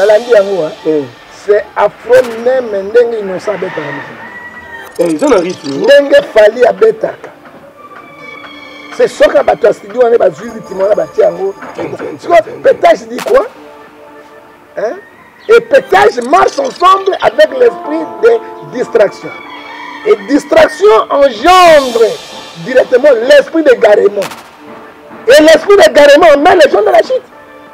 nalandi yango eh. c'est affreux meme ndenge innocent abetaka eh, eza na rythme ndenge fali abetaka c'est soka bato ya studio wana bazwi rythme wana batie yango siko petage dit quoi hein? et petage marche ensemble avec l'esprit de distraction et distraction engendre directement l'esprit d'égarement et l'esprit d'égarement mène les gens dans la chute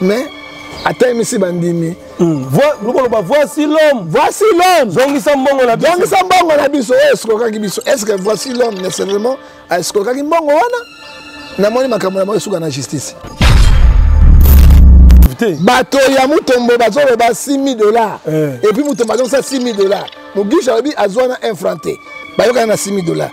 mais atayemisi bandimi hmm. lokoloba voici l'homme voici l'homme zongisa mbongo na biso zongisa mbongo na biso oyo esukokaki biso est ce que voici l'homme nécessairement esukokaki mbongo wana namoni makambo na bango esuka na justice te bato ya mutombo bazoloba 6000 dollars eh. epuis mutombo azongisa 6000 dollars mogisha alobi azwa na infran te bayokana na 6000 dollars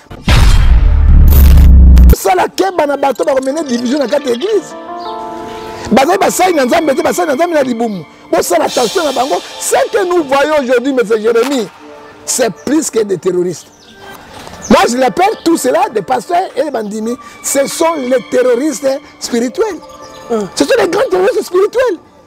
sala keba na bato bakomene division na kati ya eglise bazali basali na nzambe te basali na nzambe na libumu bosala attention na bango ce que nous voyons aujourd'hui monsieur jérémie c'est plus que des terroristes moi je l'appelle tout cela des pasteurs et des bandimi ce sont les terroristes spirituels ce sont les grands terroristes spirituels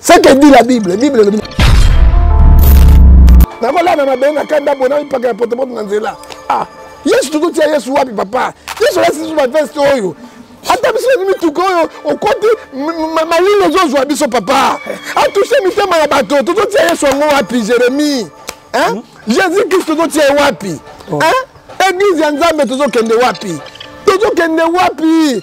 ce que dit la bible bible elobi nakolala na mabele na kanda mpo namipaka ya potopoto na nzela ah yesu tokotia yesu wapi papa yesu alasi biso baveste oyo ata biso na mituka oyo okoti malili ezozwa biso papa atushe mitema ya bato tozotia yesu yango wapi jérémie hmm? jésus kristo tozotia ye wapi oh. eglize ya nzambe tozokende wapi tozokende wapi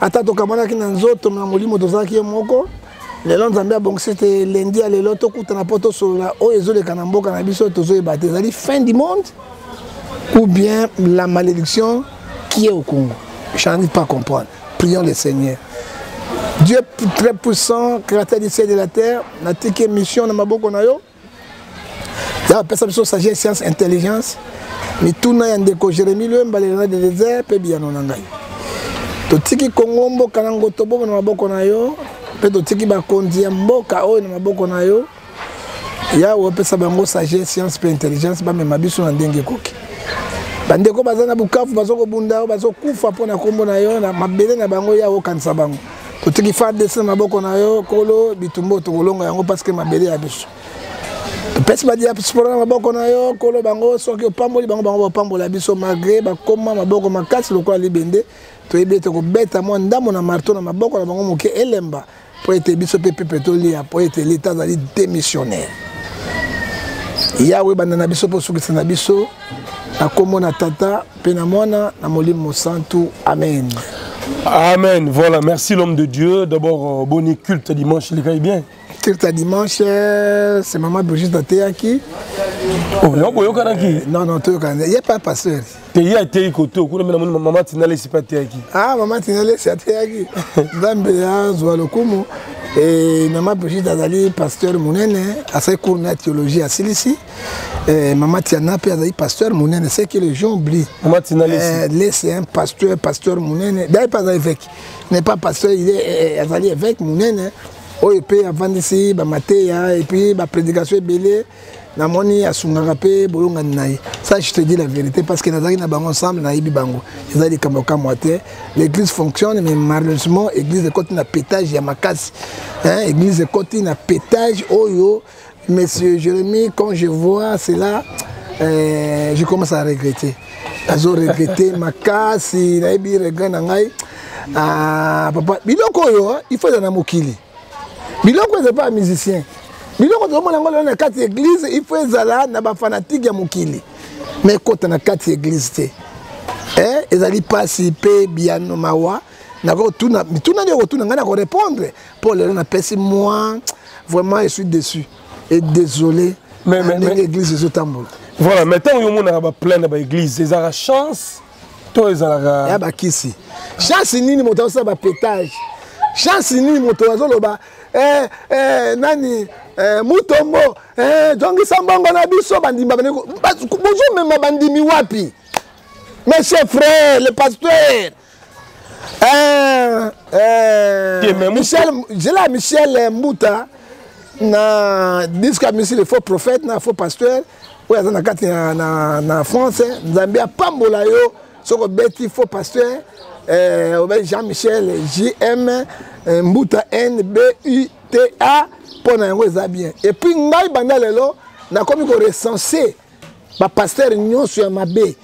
ata tokabanaki na nzoto na molimo tozalaki ye moko lelo nzambe abongisi ete lendi ya lelo tokutana mpo tosolola oyo ezoleka na mboka na biso tozoyeba te ezali fin du monde ou bien la malédiction qui est au congo je n'arrive pas à comprendre prions le seigneur dieu très puissant créateur du ciel de la terre natiki émission na maboko na yo ya bapesa biso sagesse science intelligence mituna ya ndeko jérémi lwemba lelana de désert mpe biyano na ngai totiki kongo mboka na ngoto bongo na maboko na yo mpe totiki bakonzi ya mboka oyo na maboko na yo yawe opesa bango sagesse science mpe intelligence bamema biso na ndenge ekoki bandeko baza na bukavu bazokobunda yo bazokufa mpo na nkombo na yo na mabele na bango yawe okanisa bango totiki fardc na maboko na yo kolo bitumbo tokolonga yango parce que mabele ya biso topesi badiaspora na maboko na yo kolo bango soki opamboli bango bango bapambola biso malgré bakoma maboko makasi lokola libende toyebi ete kobeta mwa ndambo na marto na maboko na bango moke elemba mpo ete biso mpe pepe tolia mpo ete leta azali démissionnaire yawe banda na biso mpo osukisa na biso na nkombo na tata mpe na mwana na molimo mosantu amen amen voilà merci l'homme de dieu d'abord euh, boni culte dimanche elekai bien culte dimanche euh, c'est maman brigitte nateyaki oh, yango boyokanaki euh, non non toyokana ye pa pasteur te ye ateyi kote okuna mpe namoni mama tinalesi mpe ateyaki ah mama tinalesi ateyaki nzambe azwa lokumu e mama brigitte azali pasteur monene asali cour na théologie asilisi Eh, Mama Tiana pe azali pasteur monene c'est que les gens oublient. Mama Tiana Lesi. Eh, Lesi un pasteur, pasteur monene. D'ailleurs pas évêque. N'est pas pasteur, il est eh, eh, azali évêque monene. Oyo pe avandisi ba mateya et puis ba prédication ebele namoni asungaka mpe bolongani na ye ça je te dis la vérité parce que nazalaki na bango ensemble nayebi bango eza likambo kamwa te l'église fonctionne mais malheureusement église ekoti na pétage ya makasi église ekoti na pétage oyo Monsieur Jérémy, quand je vois cela, euh, je commence à regretter. Nazo regretter makasi, nayebi regret na ngai. Ah, papa, biloko oyo, hein, il faut dans mokili. Biloko c'est pas musicien. Biloko tozomona yango lelo na kati église, il faut ezala na ba fanatique ya mokili. Mais kota na kati église te. Eh, ezali pasi pe biano mawa. nakotuna mituna nde okotuna ngai nakorepondre mpo lelo napesi mwa vraiment je suis déçu et désolé mais, mais, mais, église ezotambola voilà mais ntango yo omonaka baplein na baeglise ezalaka chance to ezalaka ya bakisi chance nini moto azosala bapetage chance nini moto azoloba eh, eh, nani eh, mutombo eh, jongisa mbongo na biso bandimi bozomema bandimi wapi monsieur frère le pasteur Euh, euh, Michel, j'ai là Michel Mbuta, na disque amisi le faux prophète, na faux pasteur, oyo aza na kati na, na, na france nzambe apambola yo soki obeti faux pasteur eh, obeti jean michel jm eh, mbuta nbuta mpo na yango eza bien epuis ngai banda lelo nakomi korecense bapastere nyonso ya mabe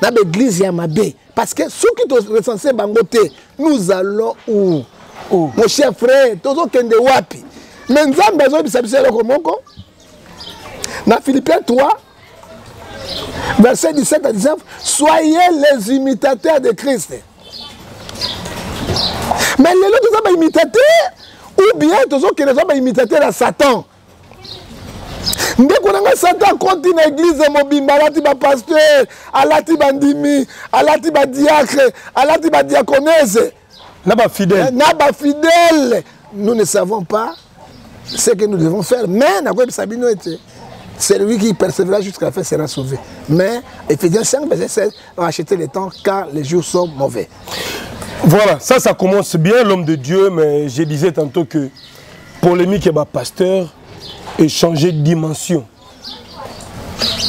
na baeglize ya mabe parce que soki torecense bango te nous allons où oh. mon cher frère tozokende wapi me nzambe azoyebisa biso eloko moko na philippien 3 verset 17 à 19 soyez les imitateurs de christ mais lelo toza baimitateur ou bien tozokende toza baimitateur ya satan quand on a satan akoti na eglize mobimba alati bapasteur alati diacre, alati badiacre alati diaconesse na fidèle. na fidèle. nous ne savons pas ce que nous devons faire mais nakoyebisa était C'est lui qui persévérera jusqu'à la fin sera sauvé mais éphésiens 5 verset 16 racheter le temps car les jours sont mauvais Voilà, ça, ça commence bien, l'homme de Dieu, mais je disais tantôt que polemique ya bapasteur echange dimension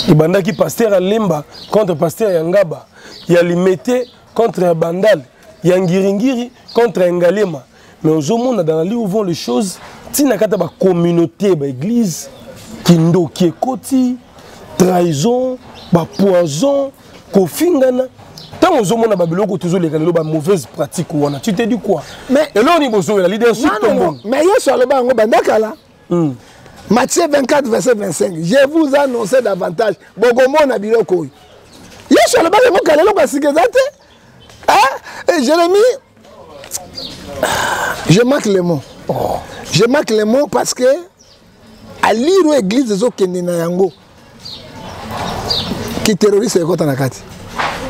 ebandaki pasteur alemba contre pasteur ya ngaba ya limete contre ya bandal ya ngiringiri contre ya ngalema mais ozomona dans la lieu vont les choses ntina kata bacommunauté baeglise kindoki ekoti trahison bapoison kofingana ntango ozomona babiloko tozoleka lelo ba mauvaise pratique wana tu te dis quoi mais eloko nini bozowela leadership tombongo mais yesu aloba yango banda kala hmm. matthieu 24 verset 25 je vous annonce davantage bokomona biloko oyo yesu alobaki yango kala eloko ya sika eza te eh, eh, jérémie je manque le mot oh. je manque le mot parce que alire oyo eglize ezokende na yango kiterroriste ekota na kati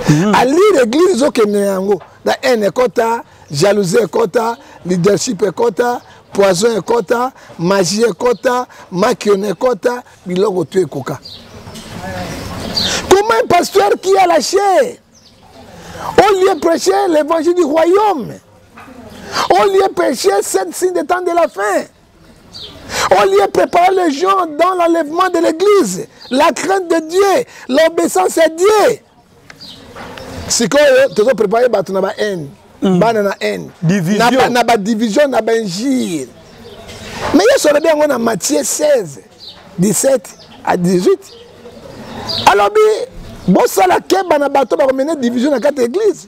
hmm. alire eglize ezokende na yango na haine ekota jalousie ekota leadership ekota poison ekota magie ekota makione ekota biloko tu ekoka comment un pasteur qui a lâché au lieu prêcher l'évangile du royaume au lieu prêcher sept signes de temps de la fin On lui a préparé les gens dans l'enlèvement de l'église, la crainte de Dieu, l'obéissance à Dieu. sikoyo tozo prépare bato na bahaine mm. bana na haine na badivision na bainjire me yesu alobi yango na matie 16 17 à 18 alobi bosala keba na bato bakomene division na kati ya église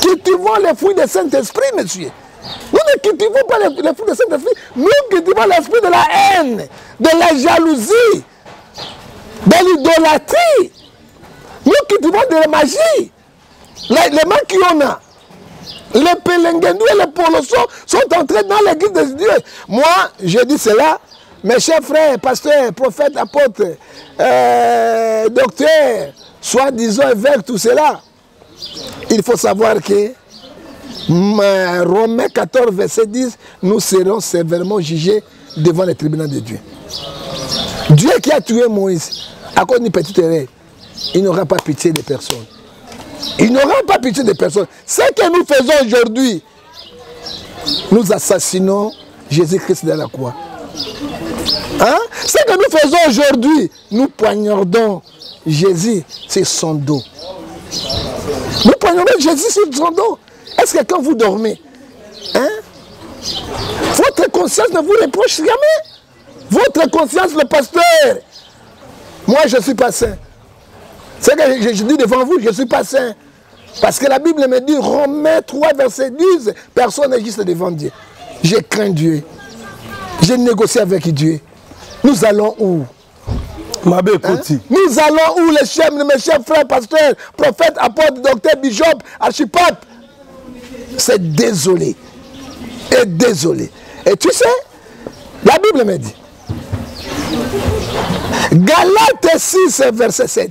Cultivons les fruits du Saint-Esprit, monsieur. Nous ne cultivons pas les, fruits du Saint-Esprit, nous cultivons l'esprit de la haine, de la jalousie, de l'idolâtrie. Nous qui devons de la magie. Les, les les pélingues et les polos sont entrés dans l'église de Dieu. Moi, je dis cela, mes chers frères, pasteurs, prophètes, apôtres, euh, docteurs, soi-disant évêques, tout cela. Il faut savoir que Romains 14, verset 10, nous serons sévèrement jugés devant les tribunaux de Dieu. Dieu qui a tué Moïse à cause d'une petites erreur, il n'aura pas pitié des personnes. Il n'aura pas pitié des personnes. Ce que nous faisons aujourd'hui, nous assassinons Jésus-Christ de la croix. Hein? Ce que nous faisons aujourd'hui, nous poignardons Jésus sur son dos. Nous poignardons Jésus sur son dos. Est-ce que quand vous dormez, hein, votre conscience ne vous reproche jamais votre conscience, le pasteur. Moi, je ne suis pas saint. C'est que je, dis devant vous, je ne suis pas saint. Parce que la Bible me dit, Romains 3, verset 10, personne n'existe devant Dieu. J'ai craint Dieu. J'ai négocié avec Dieu. Nous allons où hein? Nous allons où les chers mes chers frères, pasteurs, prophètes, apôtres, docteurs, bishop, archipapes C'est désolé. Et désolé. Et tu sais, la Bible me dit, Galates 6, verset 7.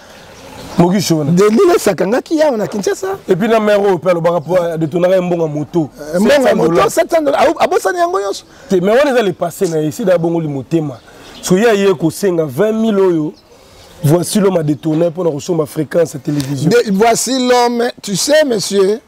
moki shona delile sakangaki yawa na kinshasa epuis na mare oyo mpe alobaka mpo adetonaka ye mbongo ya moto eh, mbongo ya moto 700 dollars ah, abosani yango nyonso te mais wana eza le passé na ye esida abongoli motema so ye aye kosenga 20 000 oyo voici l'homme a détourné mpo na kosomba fréquence ya télévision voici l'homme tu sais monsieur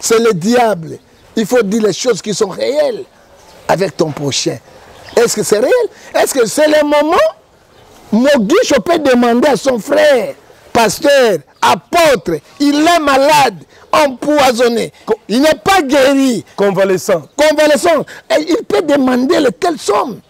C'est le diable. Il faut dire les choses qui sont réelles avec ton prochain. Est-ce que c'est réel Est-ce que c'est le moment Moguiche peut demander à son frère, pasteur, apôtre, il est malade, empoisonné. Il n'est pas guéri. Convalescent. Convalescent. Et il peut demander le somme.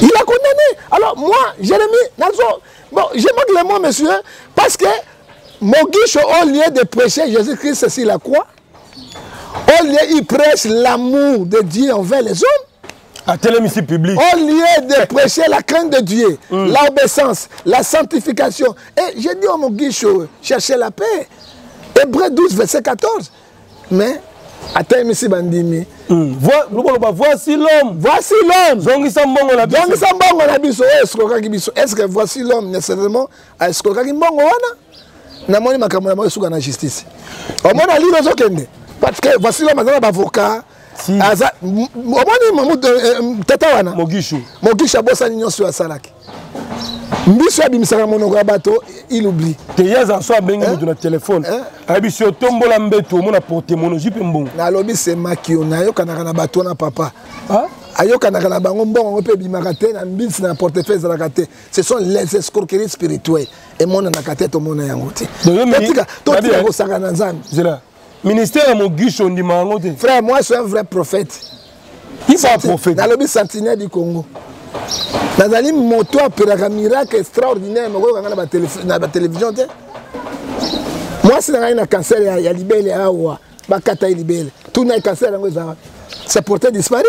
Il a condamné. Alors moi, Jérémie, mis bon, je manque les mots, monsieur, hein, parce que Mogisho, au lieu de prêcher Jésus-Christ, ceci la croix, au lieu, il prêche l'amour de Dieu envers les hommes. atelemisi public au lieu de eh. prêcher la crainte de Dieu mm. l'obéissance la sanctification et eh, j'ai dit au mon guichot cherchez la paix Hébreu 12 verset 14 mais ateyemisi bandimi hmm. loboloba voici l'homme voici l'homme zongisa mbongo na biso zongisa mbongo na biso oyo esukokaki biso est ce que voici l'homme nécessairement esukokaki mbongo wana namoni makambo na bango esuka na justice omona lino ozokende parce que voici l'homme aza na bavocat si. aza omoni eh, eh, tata wana mogishu mogishu abosani nyonso oyo asalaki mbiso abimisaka monoko ya bato il oublie te ye aza so abengi eh? moto na telefone ayebi si otombola mbeto omona portemonoji mpe mbongo nalobi semakio nayokanaka na bato wana papa ah? ayokanaka na bango mbongo yango mpe ebimaka te na mbisi na portefeuille ezalaka te ce sont les escroqueries spirituelles emonanaka te tomona yango te totika totika kosaka na nzambe ministère ya mogisho ondima yango te frère moi suis un vrai prophète nalobi sentinelle du congo nazali moto apelaka miracle extraordinaire makoyoka ngai na batelevizio te mwasi na ngai na cancer ya libele awa bakata ye libele tuna ye cancer yango eza c'est porté disparu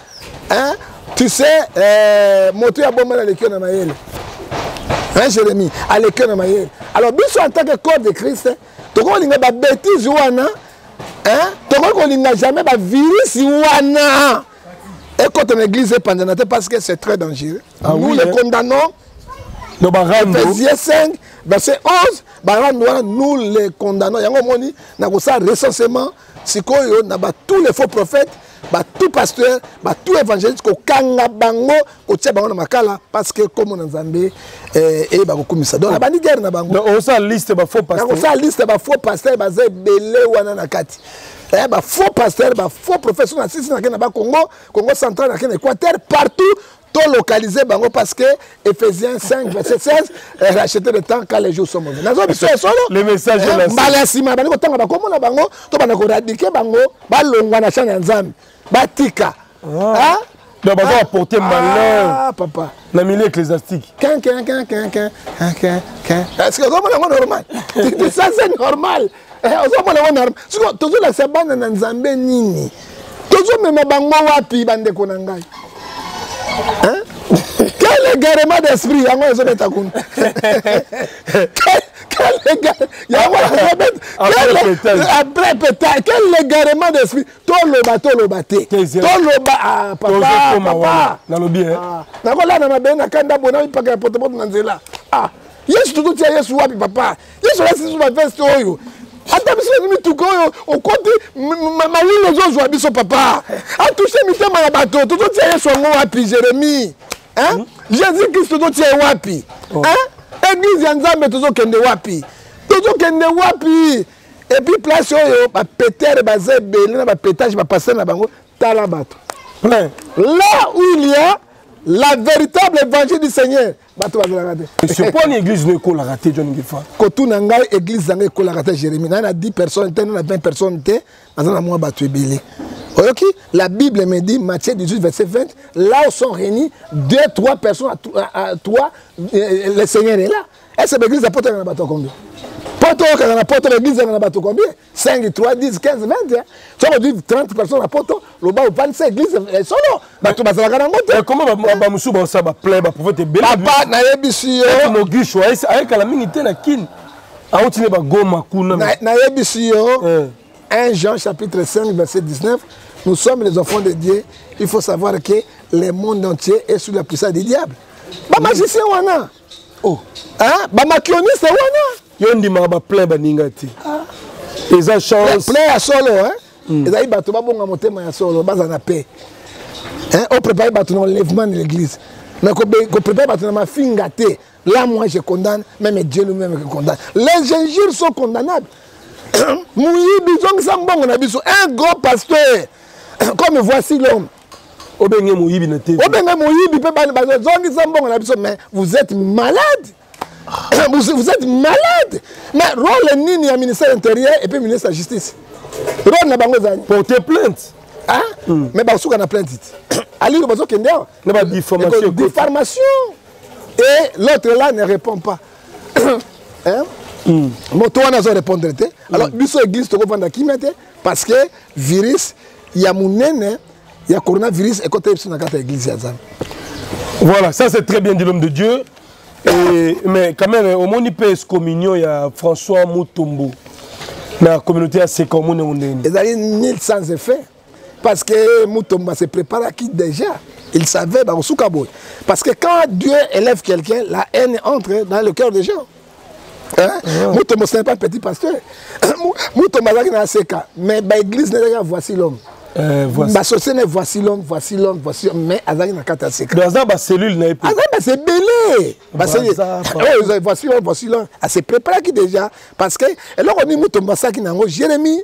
hein? tu sais euh, moto ya bomba naleki yo na mayele hein, jérémi aleki yo na mayele alors biso en tant que corps de christ tokoki kolinga babétise wana hein? tokoki kolinga jamais bavirisi wana ekota na église epanzana te parce que c'est très dangereux ah, nous oui, le hein? condamnons Ephésiens 5 verset 11 barando wana nous le condamnons yango omoni na kosala recensement sikoyo na ba tous les faux prophètes batout pasteur batout évangéliste kokanga bango kotia bango na makala parce que nkombo na nzambe eh, eyeba kokumisa donc nabandi guerre na bango osala liste bafaux pasakosala liste bafaux pasteur baza ebele wana na kati eh, bafaux pasteur bafaux professeur na sisi nake na bacongo congo central nake na équateur partout to localiser bango parce que Ephésiens 5 verset 16 eh, racheter le temps quand les jours sont mauvais nazo biso ya solo le message eh, la mbala ya sima bani kotanga bakomo na bango to bana koradike bango balongwa na champ ya nzambe batika ah. ah? donc baza baporte ah, malheur papa na milieu ecclésiastique est-ce que okomona yango normal ça c'est normal eh, ozomona yango na siko tozolakisa bana na nzambe nini tozomema bango wapi bandeko na ngai quel égarement d'esprit yango ezobeta kuna après pétard quel égarement d'esprit toloba toloba te toloba ah, papa nalobi eh. ah, nakolana mabe na kanda bona mipaka ya potopoto na nzela ah, yesu tozotia yesu wapi papa Yesu alasi biso baveste oyo ata biso nazi mituka oyo okoti mawingi ezozwa biso papa atushe mitema ya bato tozotia yesu yango wapi jeremi hmm? jésus krist tozotia ye wapi oh. eglise ya nzambe tozokende wapi tozokende wapi epuis place oyo bapetere baza ebele na bapetage bapasele na bango tala bato là où il y a la véritable évangile du seigneur bato bazalaka te monsieur mpo na église no ekolaka te john ngefa kotuna ngai église yango ekolaka te jérémie naye na 10 personnes te na 20 personnes te naza na mwa bato ebele oyoki la bible me dit matthieu 18 verset 20 là où sont réunis deux trois personnes à trois euh, le seigneur est là est ce que baeglise ya poto yanga na bato ya combien poto oyokaka na poto baeglise yanga na bato combien 5, 3, 10, 15, 20. Soki ozwi 30 personnes na poto loba opanisa église eh, solo bato bazalaka nango te ekoma eh, bamosusu baosala baplai baprofete ebele papa nayebisi yo mogisho ayekala mingi te na kini auti ne bagoma kuna nayebisi yo 1 eh. jean chapitre 5 verset 19 nous sommes les enfants de dieu il faut savoir que le monde entier est sous la puissance du diable bamagicien wana oh. ah, bamakioniste wana yo ndimaka baplein baninga te ah. eza chanceplein ya solo hein? mm. ezali bato babonga motema ya solo baza na paix hein? oprépare bato na enlèvement na l'église mais koprépare bato na mafinga te là moi je condamne même dieu lui-même que condamne les injures sont condamnables moyibi zongisa mbongo na biso un gros pasteur comme voici l'homme obenge moyibi na te obenge moyibi mpe bazongisa mbongo na biso mais vous êtes malade ah. vous, vous êtes malade mais role nini ya ministère intérieur et puis ministre ya justice role na bango ezali porte plainte ah? mm. mais bakosuka na plainte ti aliro bazokende awa na badifamation et l'autre là ne répond pas hein? mm. moto wana azo répondre te alors mm. biso église tokovanda kimia te parce que virus ya monene ya coronavirus ekota biso na kati ya église ya nzambe voilà ça c'est très bien dit l'homme de dieu Et, mais quand même omoni mpe excommunion ya françois mutumbu na communauté ya seka omoni yango ndeni ezali nil sans effet parce que mutumba se préparaki déjà il savait bakosuka boye parce que quand dieu élève quelqu'un la haine entre dans le cœur des gens Hein? Moto mo pas petit pasteur. Moto mazaki na seka mais ba église na ya voici l'homme. Euh, voici. Ba sosene voici l'homme, voici l'homme, voici l'homme mais azaki na kata seka. Mais azaki ba cellule na epe. Azaki ba se belé. Ba se Oh voici l'homme, voici l'homme. A se préparer qui déjà parce que eloko ni moto masaki nango Jérémie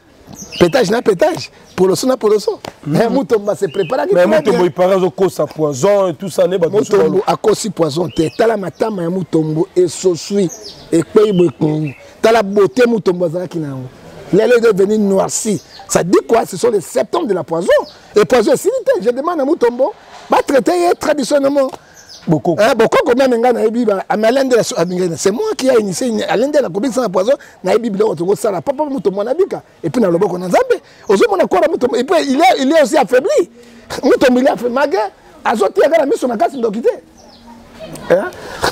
petage na petage poloso na poloso mm. eh, mutombo se préparaki mais mutombo ipara azokosa poison et tout ça ne bato mutombo akosi poison te tala matama ya mutombo esoswi ekwei boye tala beauté mutombo azalaki na yango lelo est devenu noirci ça dit quoi ce sont les septembre de la poison et poison esili te je demande à mutombo batraite ye traditionnellement bokoko eh, bokoko meme ngai nayebi amalende abingani c'est moi qui a initié alende na kobikisa na poison nayebi biloko tokosala papa moto mwana bika epuis na loboko na nzambe ozomona kora moto epuis il est, il est aussi affaibli moto mbili afe mage azotiya kaka na miso makasi ndoki te eh,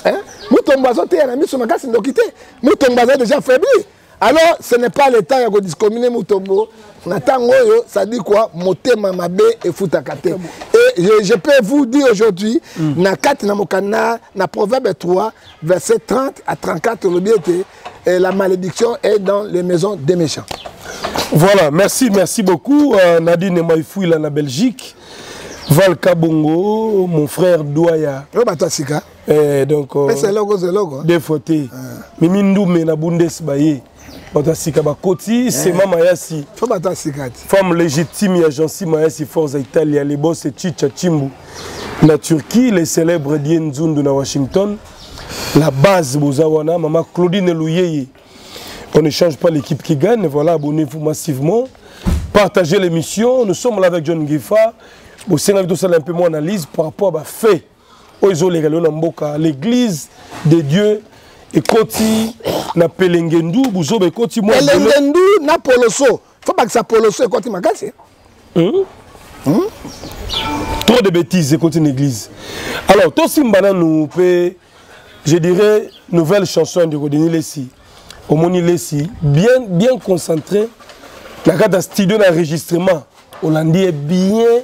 eh, motombo azoteya na miso makasi ndoki te motombo aza déjà affaibli alors ce n'est pas le temps ya kodiscomine mutombo na ntango oyo sadi kua motema mabe efutaka te et je, je peux vous dire aujourd'hui mm. na kati na mokanda na proverbe 3 verset 30 à 34 olobi ete eh, la malédiction est dans les maisons des méchants voilà merci merci beaucoup euh, nadine maifuila na belgique val kabongo mon frère doya oyo bato ya sika eh, donc euh, pesa eloko oza eloko defo te eh. mimi ndume na bundes baye bato ya sika bakoti eh. sema mayasi fo bato ya sika te femme légitime ya jansi mayasi forza italia lebose chicha chimbu na turquie le célèbre die nzundu na washington la base boza wana mama claudine luyeye on ne change pas l'équipe qui gagne voilà abonnez-vous massivement partagez l'émission nous sommes là avec john gifa bosengaki tosala un peu mon analyse par rapport à bafaits oyo ezoleka lelo na mboka l'église de dieu ekoti na pelengendu buzoba ekoti mwa pelengendu na poloso fo bakisa poloso ekoti makasi hmm? Hmm? trop de bêtises ekoti na église alors tosimba nanu mpe je dirais nouvelle chanson ya ndeko denis lesi omoni lesi bien, bien concentré na kati ya studio na enregistrement olandi ye bien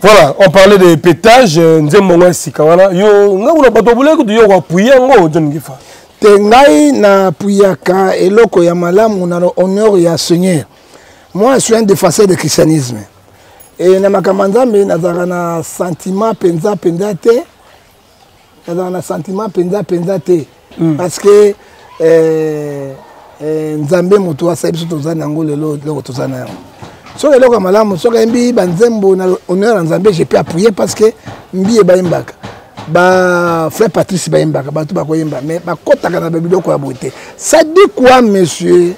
voilà on parlait de pétage euh, nzembo yango ya sika wana yo ngai kuna bato babulaki kutu yo koapuye yango john ngifa te ngai napuyaka eloko ya malamu na honneur ya seigneur moi je suis un défenseur de christianisme e na makambo ya nzambe nazalaka na sentiment mpenza mpenza te nazalaka na sentiment mpenza mpenza te mm. parce que eh, eh, nzambe moto asali biso toza na yango lelo eloko toza na yango soki eloko ya malamu soki ayembi banzembo na honneur ya nzambe je peux appuyer parce que mbiye bayembaka ba frère patrice bayembaka bato bakoyemba mais bakotaka na babiloko ya boye te sadi quoi monsieur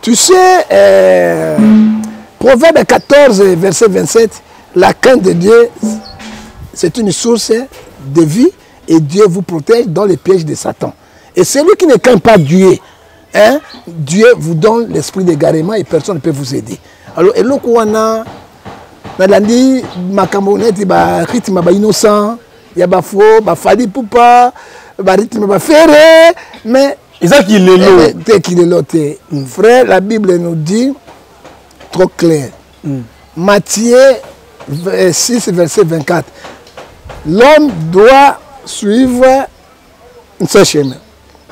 tu sais euh, proverbe 14 verset 27 la crainte de dieu c'est une source de vie et dieu vous protège dans les pièges de satan et celui qui ne craint pas dieu hein, Dieu vous donne l'esprit d'égarement et personne ne peut vous aider. Alors, eloko wana nalandi makambo neti ba rythme ba innocent ya ba faux ba fali pupa ba rythme ba ferre mais eza kilelo eh, te kilelo te mm. frère la bible nous dit trop clair mm. Matthieu 6 euh, verset 24 l'homme doit suivre ce chemin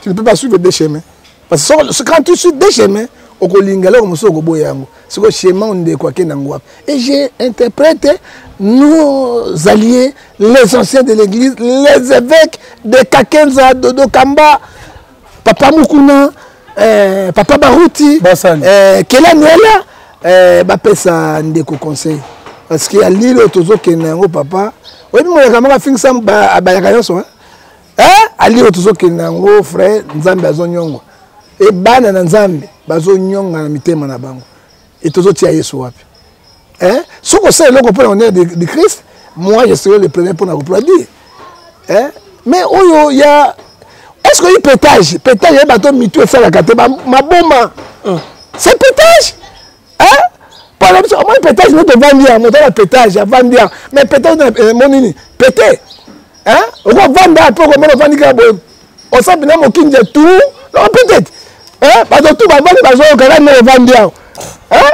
tu ne peux pas suivre deux chemins parce que quand tu suis deux chemins okolinga eloko mosusu okoboya yango sikoyo chemin ondeko akenda yango wapi et j'ai interprète nos alliés les anciens de l'église les évêques de kakenza dodo kamba papa mukuna eh, papa baruti eh, kela noela eh, bapesa ndeko conseil parce que ya lilo tozokenda yango papa oyebi moyaka moko afingisa bayaka nyonso eh, ali oyo tozokende yango frère nzambe azonyongwa e bana na nzambe bazonyonga na mitema na bango e tozotia yesu wapi eh? soki osala eloko mpo na honneur de, de christ moi je serai le premier mpo na koplaudire eh? mais oyo ya est ce que oyi petage petage ya bato mitu esalaka te maboma ah. c'est petage eh pona biso omoni petage no tovandi ya moto na petage avandi ya mais petage eh, monini pete eh? okovanda mpe okomona ovandi kaka boye osapi na mokinja tu no peut-être eh? bato tu bavandi bazoyoka kaka ndenge ovandi yango eh?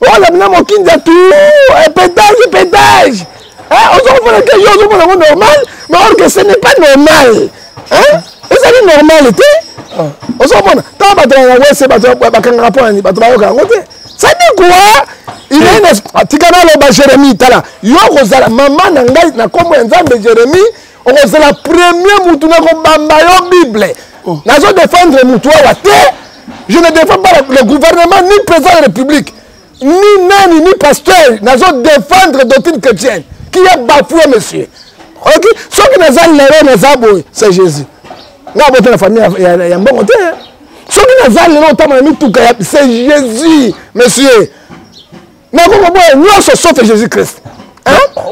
okosapi na mokinja tu eh, petage petage Eh, ozo komona te yo ozo komona ngo normal mais or que ce n'est pas normal hein ezali normal te ah. ozo komona ntango bato ya wese bato bakangaka mpo nani bato bayoka yango te sadi kuwa ilene ah, tika naloba jérémi tala yo okozala mama na ngai na nkombo ya nzambe jérémi okozala premier mutu nakobamba yo bible oh. nazo défendre mutu awa te je ne défends pas le gouvernement ni président de la république ni nani ni pasteur nazo défendre doctrine chrétienne qui est bafoué monsieur ok soki naza lelo naza boye c'est jésus nga abota na famille ya, ya, ya mbongo te soki naza lelo otama na mituka ya c'est jésus monsieur nakokoboya nyonso sauf jésus christ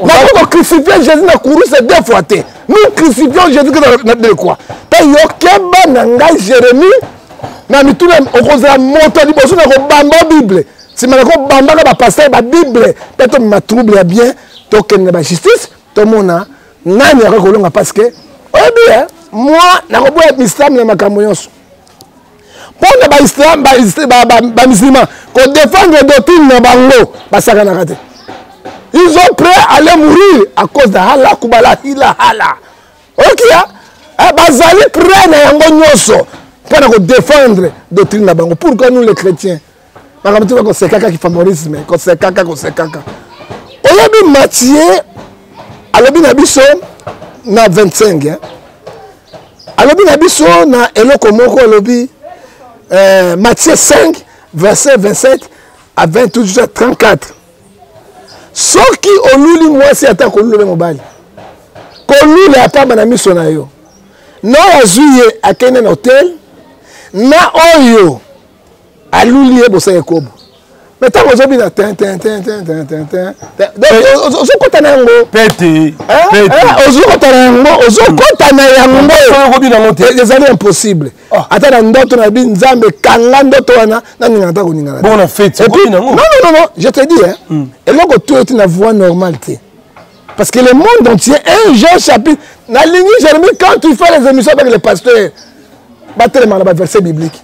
nakoki kocrucifie jésus na kuruse deux fois te nous crucifions jésus christ na deux quoi ta yokeba na ngai jérémie na mituna okozala moto ya liboso na kobamba bible nsima na kobambaka bapastere babible mpe tomema trouble ya bien tokende na bajustice tomona nani akoki kolonga parce que oyebi moi nakoboya mislamu na makambo nyonso mpo na baislam bamisilima kodefendre doctrine na bango basakanaka te ils ont prêt aller mourir à cause de hala kubala hila hala okia eh, bazali prêt na yango nyonso mpo na kodefendre doctrine na bango pourquoi nous les chrétiens makambo tika kosekaka kifamorisme kosekaka kosekaka oyebi matie alobi na biso na 25 eh? alobi na biso na eloko moko alobi eh, matie 5 verset 27 à 20 toujours à 34 soki oluli mwasi ata kolulele mobali kolula ya pamba na miso na yo na oyo azwi ye akende na hotel na oyo aluli ye bosa ekobo me ntango ozobina ozokota na yango ozokota na yango ozokota na yangoezali impossible ah. ata na ndoto na bi nzambe kanga ndoto wana naningana ata koningana non je te dis hmm. eloko to eti na voie normale te parce que le monde entier un jean chapitre nalingi jeremi quand tu fais les émissions avec le pasteur batelemaka na baverset biblique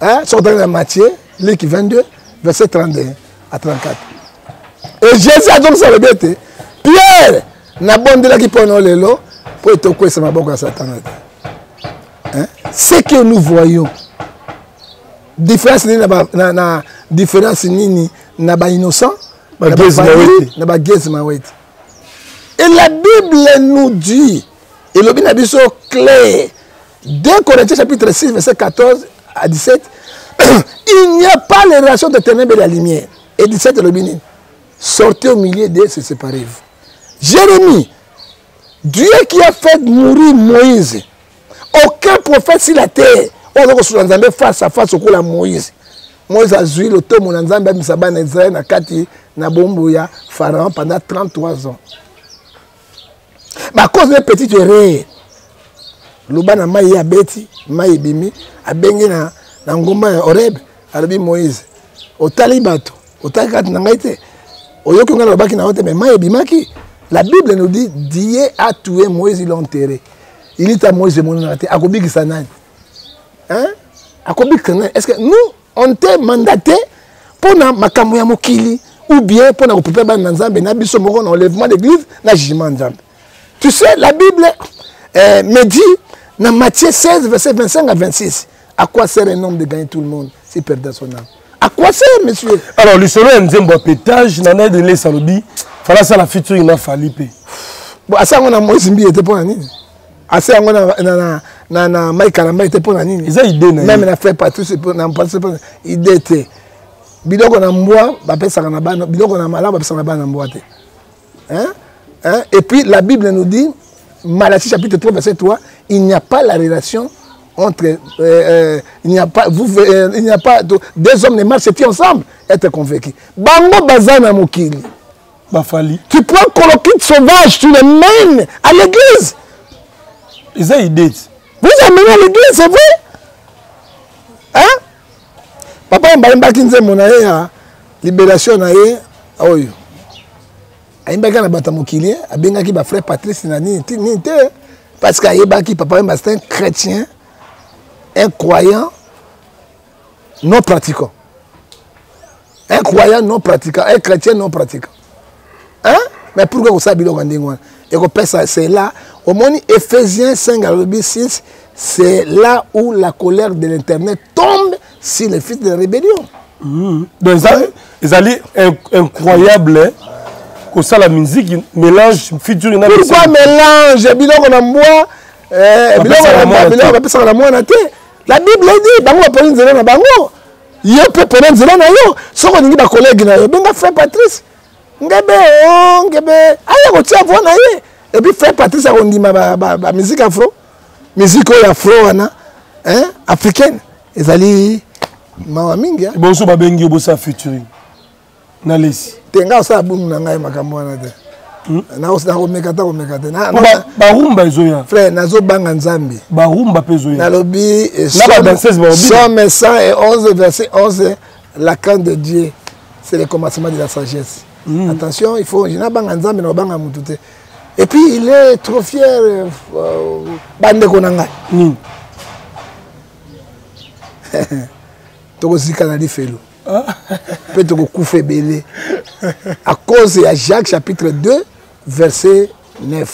hein soki otali na matthieu liki 22 verset 31 à 34 e jésus azongisa alobi ete pierre nabondelaki mpo na lelo mpo ete okwesa maboko ya satana te hein? ce que nous voyons différence nini na, na, na différence nini na bainnocent na bagezi maweti et la bible nous dit elobi na biso claire 2 Corinthiens chapitre 6 verset 14 à 17 il n'y a pas les relations de ténèbres et la lumière et 17 elobi nini sortez au milieu de se séparez vous Jérémie Dieu qui a fait mourir Moïse aucun prophète sur la terre oyo aza kosuka nzambe face à face okola moïse moïse azwi lotomo na nzambe amisa bana israele na kati na bombo ya pharaon pendant 33 ans ba cause ne petite erreur loba na mai ye abeti mai ebimi abengi na, na ngomba ya orebe alobi moïse otali bato otali kati na ngai te oyoki ngai nalobaki na yo te me mai ebimaki la bible nous dit dieu a tué moïse il enterré ilita moïse emonanaka te akobikisa nani akobikisa nani est ce que nous on te mandate mpo na makambo ya mokili ou bien mpo na koprepare bana na nzambe na biso moko na enlèvement d'église na jugement ya nzambe tu sais la bible euh, me dit na matthieu 16 verset 25 à 26 à quoi sert un homme de gagner tout le monde s'il perdra son âme à quoi sert monsieur alors lisolo ya nzembo ya petage na nai delesa alobi fala asala featuring na fali mpe bon asango na moise mbiye te mpo na nini ase yango na, na, na, na, na mai kalambali te mpo na nini eza ide na meme na frai patrice na patrice mpo ide te biloko na mbwa bapesaka na bana biloko na malamu bapesaka na bana mbwa te hein? Hein? et puis la bible nous dit Malachie chapitre 3 verset 3 il n'y a pas la relation entre euh, euh, il n'y a pas vous euh, il n'y a pas deux hommes ne marchent ensemble être convaincu bango baza na mokili bafali tu prends colokite sauvage tu le mène à l'église eza idée vous amenez à l'église c'est vrai hein papa ayembaki nzembo na ye ya libération na ye oyo ayembaki na bato ya mokili abengaki bafrère patrice na nini ti nini te parce que ayebaki papa yemba c'est un chrétien un croyant non pratiquant un croyant non pratiquant un chrétien non pratiquant hein? mais pourquoi kosala biloko ya ndenge wana ekopesa c'est là omoni ephésiens 5 alobi 6 c'est là où la colère de l'internet tombe si le fils de la rébellion mmh. donc ezali, ezali incroyable kosala miziki mélange featuring pourquoi mélange biloko na mbwa eh, biloko na mbwa biloko bapesaka na mwana te la bible edi bango baponi nzela na bango yo mpe pona nzela na yo soki olingi bakolege na yo benga frère patrice ngebe o oh, ngebe aya kotia voi na ye epuis frère patrice akondima bamiziki ba, ba, afro miziki oyo afro wana hein, africaine ezali mawa mingi bonso babengi yo bosa futuring na lesi te nga osala bungu na ngai makambo wana te hmm? nakomeka ta komeka te barumba ezoya frère nazobanga nzambe barumba mpe ezoya nalobi eh, somme 111 verset 11 la crainte de dieu c'est le commencement de la sagesse mm. attention il faut nabanga nzambe na obanga motu te et puis il est trop fier euh, euh bandeko na ngai mm. tokozika na lifelo mpe tokokufa ebele à cause ya jacques chapitre 2 verset 9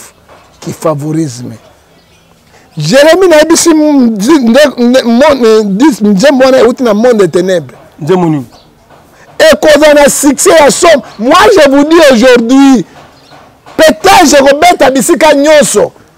kifavorisme jérémi nayebisi nzembo wana euti na monde ténèbre nzembo nini ekozala na succès ya somme moi je vous dis aujourd'hui petage ekobeta bisika nyonso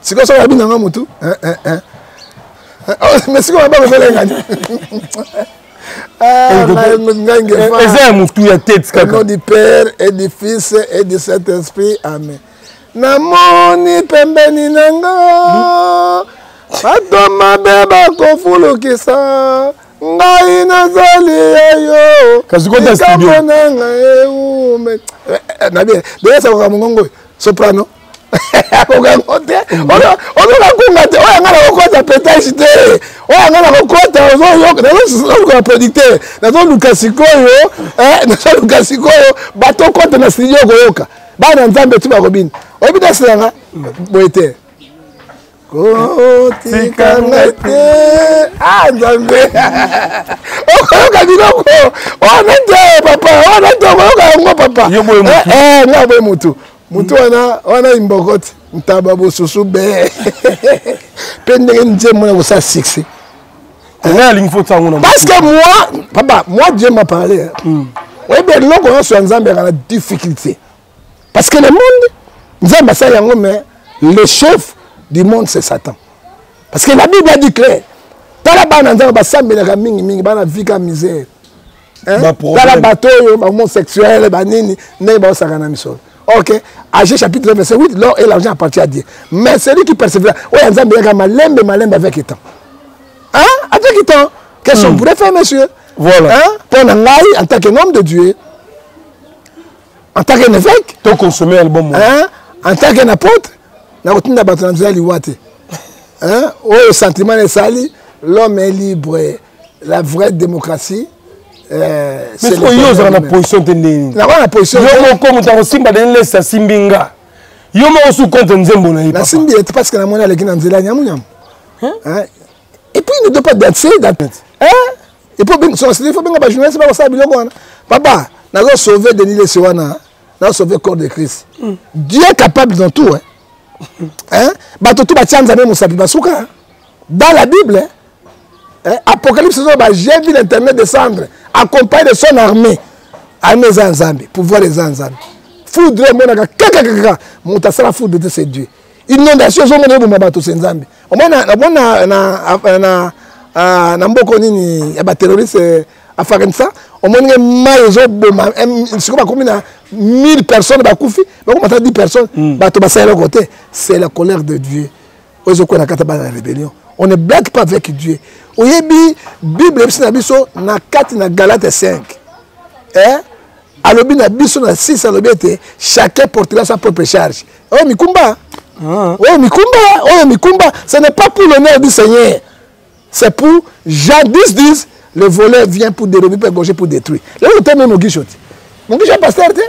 sikoyo soki abina nga motu eh, eh, eh. oh, mais sikoyo baba kobelengani Ah, eza ya motu ya tete kaka du père et du fils et du saint esprit amen namoni pembeni na nga bato mabe bakofulukisa ngai nazali ya yo likambo na ngai eume eh, eh, eh, nabiye deyesakoka mongongo soprano akoka ngo te ozoka kunga te oyo anga nakokota petage te oyo anga nakokota ozoyoka nazoluka na producteur nazoluka sikoyo eh, nazoluka sikoyo bato okota na studio okoyoka bana nzambe ti bakobina oyebi nasilanga boye te kotika ngai te ah, nzambe okoyoka biloko wana oh, te papa wana oh, te okoyoka yango papa eh, eh, nga boye motu motu wana wana imbokoti ntaba bosusu be mpe ndenge nzembo na kosala succès parce que moi papa moi dieu m'a parlé oyebi eloko nyonso ya nzambe yaka na difficulté parce que le monde nzambe asali yango mais le chef du monde c'est satan parce que la bible a dit clair tala bana nzambe basambelaka mingimingi bana vika misère tala bato oyo bahomosexuel banini ndenge baosaka na misolo ok age chapitre 27 oui l'or et l'argent appartient à dieu mais celui qui persévère oyo ya nzambe eyaka malembe malembe avec le temps hein? avec le temps qu'est-ce qu'on hmm. pourrait faire monsieur voilà mpo na ngai en tant que homme de dieu en tant qu'un évêque to consommer album hein en tant qu'un apôtre na kotinda bato na nzela liwa te hein oyo sentiment esali l'homme est libre la vraie démocratie euh, mais ko yo ozala na position te nini na na position yo moko moto akosimba deni lesi asimbi nga yo moko su contre nzembo na ye nasimbi ete parce que namoni aleki na nzela nyamunyamu et puis ne doit pas danser hein epo bengi soka sili fo benga ba journaliste ba kosala biloko wana papa nazo sauver Denis Lessie wana nazo sauver corps de Christ mm. Dieu est capable dans tout hein hein bato tout batia nzambe mosapi basuka dans la Bible hein? Hein? Apocalypse ezo ba j'ai vu l'internet descendre accompagné de son armée armée eza nzambe pouvoir eza nzambe foudre emonaka kakakaka moto asala foudre te c'est Dieu inondation ezomona eboma bato se nzambe omona na, na, na, na, ah, na mboko nini ya baterroriste eh, afghanistan omoni nge mai ezoboma siko bakomi na 1000 personnes bakufi bakoma ata 10 personnes hmm. bato basala eloko te c'est la colère de dieu oyo ezokwela kata bana ya rébellion on ne blague pas avec dieu oyebi bible ebisi na biso na kati na galate 5 eh? alobi na biso na 6 alobi ete chacun portela sa propre charge oyo mikumba ah. oyo mikumba oyo mikumba ce n'est pas pour l'honneur du seigneur c'est pour jean 10 10 le volet vient pour dérober mpe gauche pour détruire lelo oteme mogisho te mogisho pasteur te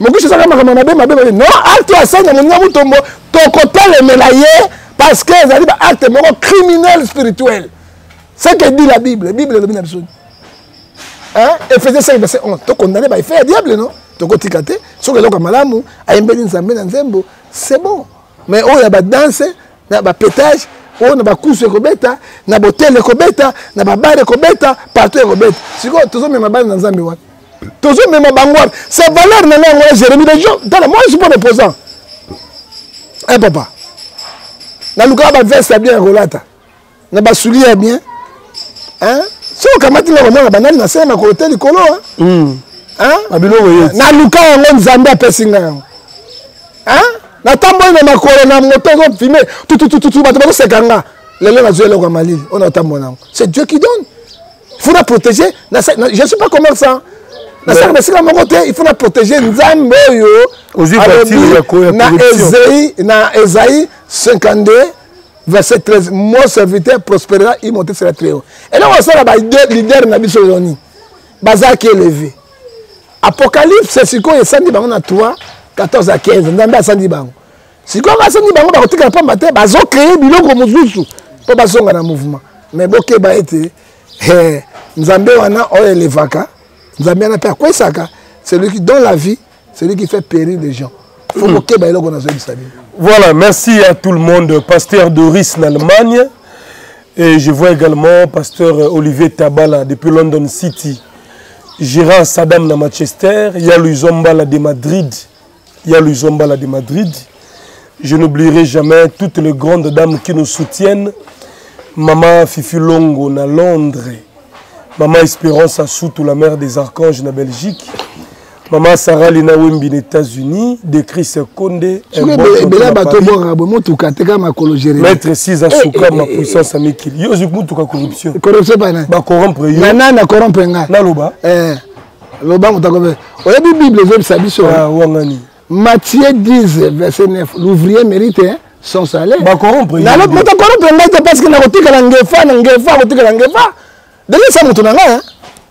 mogisho ezaka makambo mabe mabe mabe non acte ya sanya moninga motombo tokotelemela ye parce que ezali baacte moko criminel spirituel ce que dit la bible bible elobi na biso hein Ephésiens 5 verset 11 to condamner ba effet ya diable non tokotika te soki eloko malamu ayembeli nzambe na nzembo c'est bon mais oyo ya badanse na bapetage oyo na bakusu ekobeta na botele ekobeta na babare ekobeta partout ekobeta sikoyo tozomema bana na nzambe wapi tozomema bango wapi sa valeur na ngai yango ya jérémi lejo tala moi je suis pas opposant e papa nalukaka baveste ya bien ya kolata na basuli ya bien soki okamati na komona banani na se makolo te likolo hmm. biloko ye naluka yango nzambe apesi nga yango natamboli na makolo na moto ezofime tututututu bato bakoseka nga lelo nazwi eloko ya malili oyo naotambola na yango c'est dieu qui donne il faut na protéger je suis pas commerçant nasaka basika moko te il faut na protéger nzambe oyo alobi na ezai 52 52 verset 13 mon serviteur prospérera il monte sera très haut eloko osala balider na biso lelo nini bazalaki eleve apocalypse sikoyo esandi bango na 3 14 a 15 nzambe asandi bango sikoyo basandi bango bakotikala mpamba te bazocreye biloko mosusu mpo bazonga na mouvement mais bokeba ete nzambe wana oyo elevaka nzambe wana mpe akwesaka celui qui donne la vie celui qui fait périr des gens faut hmm. kokeba eloko nazoyebisa bino voilà merci à tout le monde pasteur doris na allemagne et je vois également pasteur olivier tabala depuis london city gérard sadam na manchester ya luison mbala de madrid ya luison mbala de madrid je n'oublierai jamais toutes les grandes dames qui nous soutiennent maman fifi longo na londres maman espérance asutu la mère des archanges na belgique Maman Sarah Lina Wembi na États-Unis, de Chris Konde, un bon bela bato bora bo mutuka te kama kolo gérer. Maître César eh, Souka eh, ma eh, puissance à Mikil. Yo zik mutuka corruption. Corruption pas na. Ba corrompre yo. Na na na corrompre nga. Na loba. Eh. Loba mutako be. Oyebi Bible zo bisa biso. Ah wangani. Matthieu 10 verset 9. L'ouvrier mérite hein? son salaire. Ba corrompre yo. Na loba mutako corrompre nga parce que na kotika na ngefa na ngefa kotika na ngefa. Dele sa mutu na nga hein.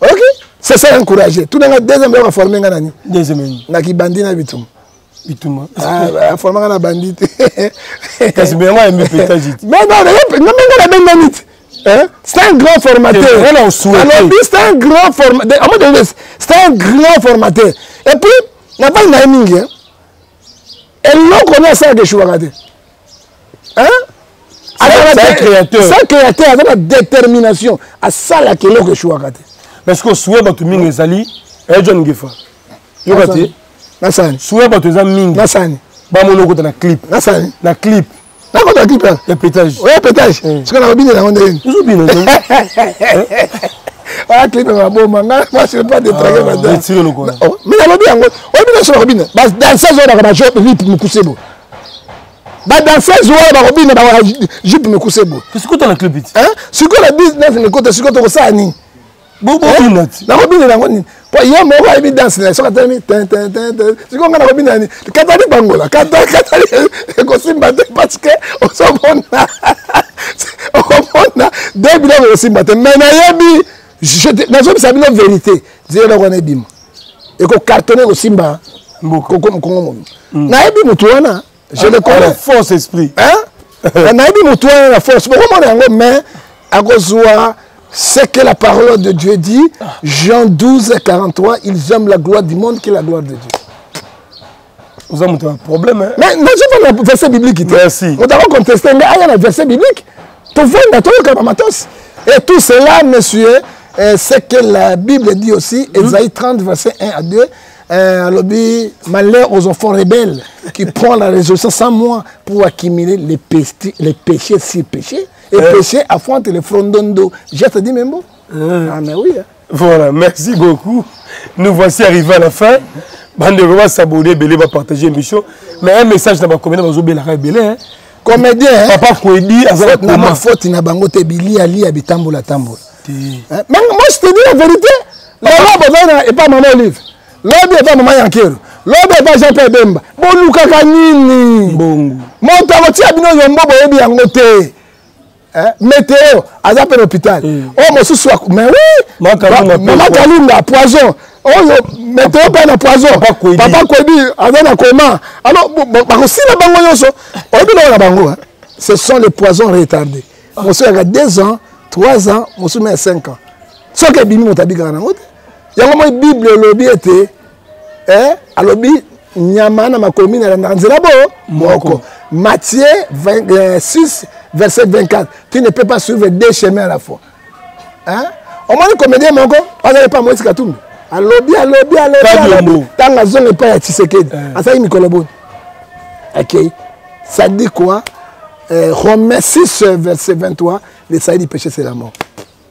ok c'est ça encouragé tuna nga deuxième ba former nga nani deuxième na ki bandi na bitum bituma ah, aforma nga na bandi te kasi me yango ayembi peta jiti mais non nga menga na benga niti Hein? C'est un grand formateur. Alors, c'est un grand formateur. À un moment donné, c'est un grand formateur. Et puis, n'a pas une mingi. Hein? Et l'autre, on a ça que je suis hein azala créateur sa créateur aza na détermination asalaka eloko eshuwaka te parce que suwe bato mingi ezali eh, john ngefa yoka te nasani suwe bato eza mingi nasani bamona okota na clip nasani na clip nakota clip ya pétage oya pétage eh. soki nakobinela yango ndenge ozobina oya clip maboma nga mwasi pas de trage mais nalobi yango oyebi naso nakobina badanse ezolaka bajo rip mokuse bo badanseuse wana bakobina bajupe mikuse boye sikota na club sikoyo na business mikota sikoyo tokosala nini nakobinela yango nini po ye moko ayebi danse na soki atelemi sikoyo nga nakobinela nini katali bangola katali ekosimba te parce que ozomona okomona de biloko ekosimba te mai nayebi nazobisa bino verité nzela eloko wana ebima ekokartone kosimba kongo momi mm. nayebi motu wana je le ah, connais ah, force esprit nayebi motu wana na force bokomona yango mais akozwa ce que la parole de Dieu dit, Jean 12, 43, ils aiment la gloire du monde que la gloire de Dieu. oza moto ya problème hein? mais nazovanda na verset biblique te moto ako conteste ngai aya na verset biblique tovanda toyoka ba matos et tout cela monsieur euh, ce que la bible dit aussi hmm. esaïe 30 verset 1 à 2 euh, alobi malheur aux enfants rebelles qui prend la résolution sans moi pour accumuler les, péchés, les péchés sur péchés et euh. péché affronte les frondondo geste dit membo euh. ah mais oui hein. Voilà, merci beaucoup. Nous voici arrivés à la fin. Bande va s'abonner, belé va partager l'émission. Mais un message dans ma comédie, vous avez la belé. Hein. Comédien, hein? papa Kwedi, azala koma. Ma faute na bango te bili ali abitambola tambola. Hein? Mais moi je te dis la vérité. La robe va et pas maman Olive. L'homme et pas maman Yankero. L'homme et pas Jean-Pierre Bemba. Boluka kanini. Bongo. Monta kotia bino yombo boyebi yango te. Eh, meteo aza mpe na hôpital oyo mm. oh, mosusu mais oui mama kalunga poison oyo oh, meteo mpe na poison papa kwedi aza na koma alors bakosila bango nyonso oyebi nao na bango eh? ce sont les poisons retardés ah. mosusu yaka 2 ans 3 ans mosusu me ya 5 ans soki ebimi moto abikaka nango te yango moi bible elobi ete eh, alobi nyama na makolo mine alandaka nzela bo moko matthieu 6 verset 24 tu ne peux pas suivre deux chemins à la fois hein? omoni comédien moko azali mpa moyesi katumbi alobi alobi alobi ntango azonga epai ya tshisekedi eh. azalaki mikolo boni akei ça dit quoi euh, romain 6 verset 23 le saï du péché c'est la mort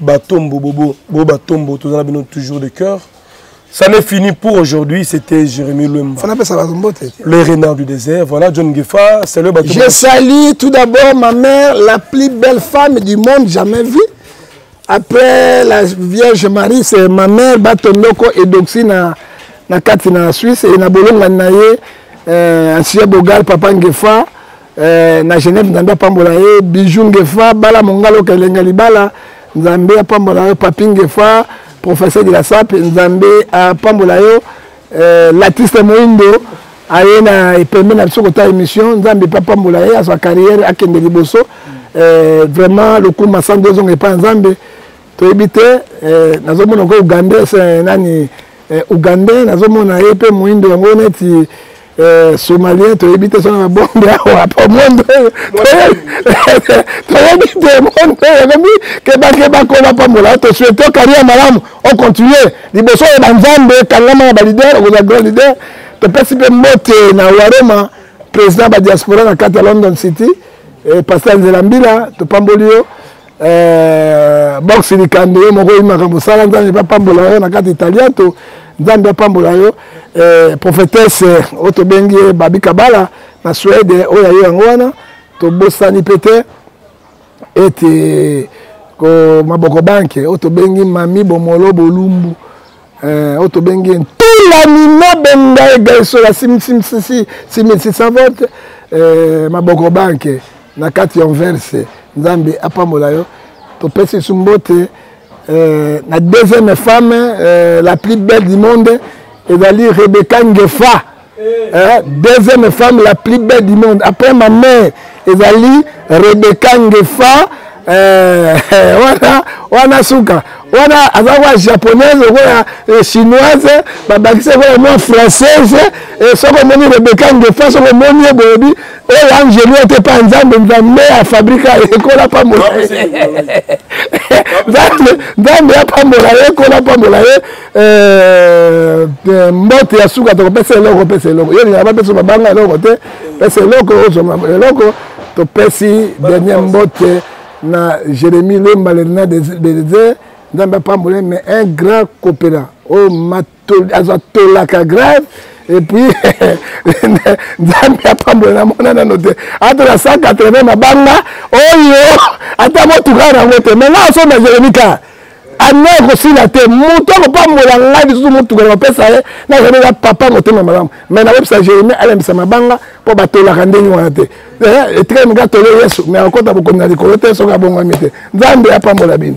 Batombo bobo, bobo batombo toza na bino toujours de cœur. Ça n'est fini pour aujourd'hui, c'était Jérémy Lemba. Le renard du désert, voilà John Gefa, c'est le bateau. Je salue tout d'abord ma mère, la plus belle femme du monde jamais vue. Après la Vierge Marie, c'est ma mère Batondoko et Doxy na na kati na Suisse et na bolonga na ye euh, Asia Bogal papa Ngefa. eh, na genève nzambe apambola ye bijou ngefa bala mongalo kelenga libala nzambe apambola yo papi ngefa professeur de la sape nzambe apambola yo eh, latiste moindo aye na epembe na biso kota émission nzambe mpe apambola ye azwa carrière akende liboso eh, vraiment lokuma sando ezonga epai nzambe toyebi te eh, nazomona ko ugandais eh, nani eh, ugandais nazomona ye mpe moindo yango neti Eh, somalien toyebi te soki na bombe awa po monde oyo toyebi te monde oyo ekomi kebakeba kola pambola tosuete okaria malamu ocontinue liboso oyo banzambe ekangama na balider okozwa grand leader topesi mpe mbote na waroma président ya badiaspora na kati ya london city eh, paster nzela mbila topamboli yo Eh, box likambo yo moko oyimaka mosala nzambe bapambola yo na kati italiato nzambe apambola yo eh, prophetesse eh, oyo tobengi ye babi kabala na suede oyo aye yango wana tobosani mpe te ete maboko banke oyo tobengi mami bomolo bolumbu eh, oyo tobengi ye ntula minobe ngai gaisola simisi savante eh, maboko banke na kati ya verse nzambe apambola yo topesi lisu mbote eh, na deuxième femme eh, la plus belle du monde ezali rebecca ngefa Hein? Deuxième femme la plus belle du monde après ma mère ezali Rebecca Ngefa euh, wana wana suka wana aza kwa japonaise lokola eh, chinoise babakisi lokola mwa française eh, soki omoni rebeka ngefa soki omoni ye boyebi oyo eh, angelu ete mpa nzambe nzambe afabrika ekola pambola ye nzambe apambola ye ekola pambola ye Euh, euh, mbote ya suka tokopesa eloko pesa eloko yo linga bapesa babanga eloko te pesa eloko ozonga eloko topesi dernier mbote na jérémie lemba lelina belize nzambe apambole mais un grand copera oyo oh, azwa tolaka grave epuis nzambe apambole na mona nano te ata na 180 mabanga oyo ata motuka yango te mai nga asomba jérémie kar ano ekosila te moto akopambola ngai lisusu motuka na bapesa ye nazali ya papa motema malamu mai nabebisa jeremi alembisa mabanga mpo batolaka ndenge wana te eh, etikali mika tole yesu mai akota bokomi na likolo te soki abongwami te nzambe apambola bino